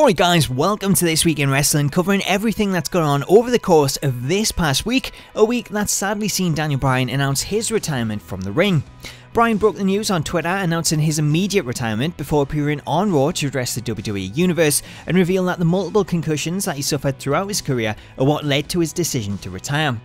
Alright guys, welcome to This Week in Wrestling, covering everything that's gone on over the course of this past week, a week that's sadly seen Daniel Bryan announce his retirement from the ring. Bryan broke the news on Twitter announcing his immediate retirement before appearing on Raw to address the WWE Universe and reveal that the multiple concussions that he suffered throughout his career are what led to his decision to retire.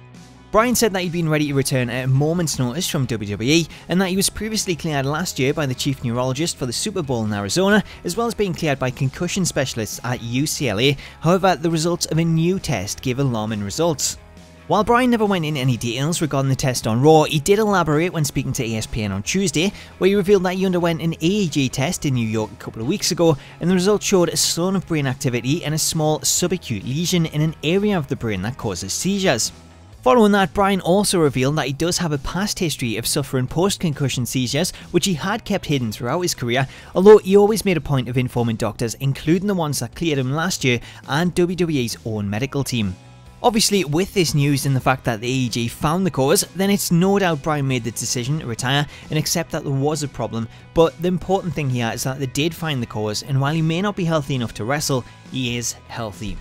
Bryan said that he'd been ready to return at a moment's notice from WWE and that he was previously cleared last year by the chief neurologist for the Super Bowl in Arizona, as well as being cleared by concussion specialists at UCLA. However, the results of a new test gave alarming results. While Bryan never went into any details regarding the test on Raw, he did elaborate when speaking to ESPN on Tuesday, where he revealed that he underwent an EEG test in New York a couple of weeks ago, and the results showed a slowing of brain activity and a small subacute lesion in an area of the brain that causes seizures. Following that, Bryan also revealed that he does have a past history of suffering post-concussion seizures, which he had kept hidden throughout his career, although he always made a point of informing doctors, including the ones that cleared him last year, and WWE's own medical team. Obviously, with this news and the fact that the EEG found the cause, then it's no doubt Bryan made the decision to retire and accept that there was a problem, but the important thing here is that they did find the cause, and while he may not be healthy enough to wrestle, he is healthy.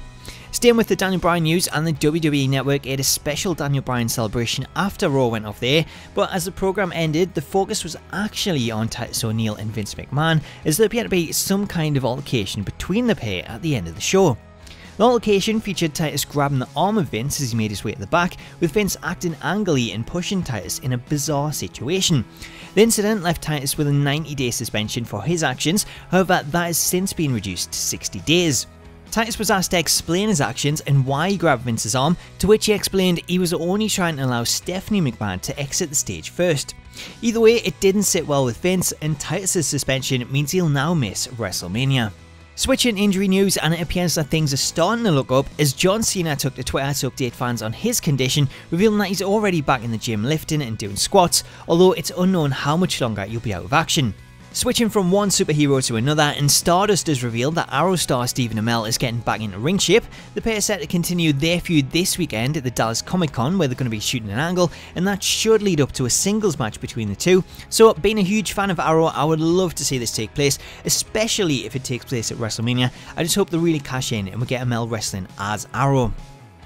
Staying with the Daniel Bryan news and the WWE Network had a special Daniel Bryan celebration after Raw went off there, but as the program ended, the focus was actually on Titus O'Neil and Vince McMahon, as there appeared to be some kind of altercation between the pair at the end of the show. The altercation featured Titus grabbing the arm of Vince as he made his way to the back, with Vince acting angrily and pushing Titus in a bizarre situation. The incident left Titus with a 90 day suspension for his actions, however, that has since been reduced to 60 days. Titus was asked to explain his actions and why he grabbed Vince's arm, to which he explained he was only trying to allow Stephanie McMahon to exit the stage first. Either way, it didn't sit well with Vince, and Titus's suspension means he'll now miss WrestleMania. Switching injury news, and it appears that things are starting to look up as John Cena took to Twitter to update fans on his condition, revealing that he's already back in the gym lifting and doing squats, although it's unknown how much longer he'll be out of action. Switching from one superhero to another, and Stardust has revealed that Arrow star Stephen Amell is getting back into ring shape. The pair set to continue their feud this weekend at the Dallas Comic Con, where they're going to be shooting an angle, and that should lead up to a singles match between the two. So, being a huge fan of Arrow, I would love to see this take place, especially if it takes place at WrestleMania. I just hope they really cash in and we get Amell wrestling as Arrow.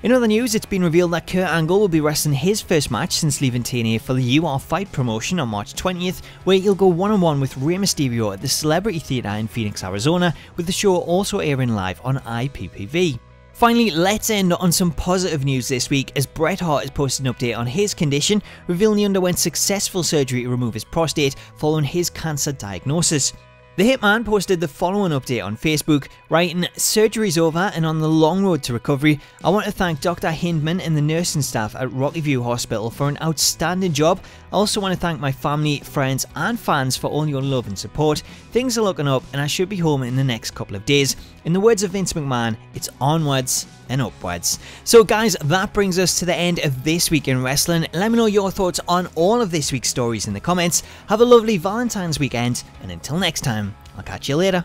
In other news, it's been revealed that Kurt Angle will be wrestling his first match since leaving TNA for the UR Fight promotion on March 20th, where he'll go one on one with Rey Mysterio at the Celebrity Theatre in Phoenix, Arizona, with the show also airing live on IPPV. Finally, let's end on some positive news this week as Bret Hart has posted an update on his condition, revealing he underwent successful surgery to remove his prostate following his cancer diagnosis. The Hitman posted the following update on Facebook, writing, Surgery's over and on the long road to recovery. I want to thank Dr. Hyndman and the nursing staff at Rocky View Hospital for an outstanding job. I also want to thank my family, friends, and fans for all your love and support. Things are looking up and I should be home in the next couple of days. In the words of Vince McMahon, it's onwards and upwards. So guys, that brings us to the end of this week in wrestling. Let me know your thoughts on all of this week's stories in the comments. Have a lovely Valentine's weekend, and until next time, I'll catch you later.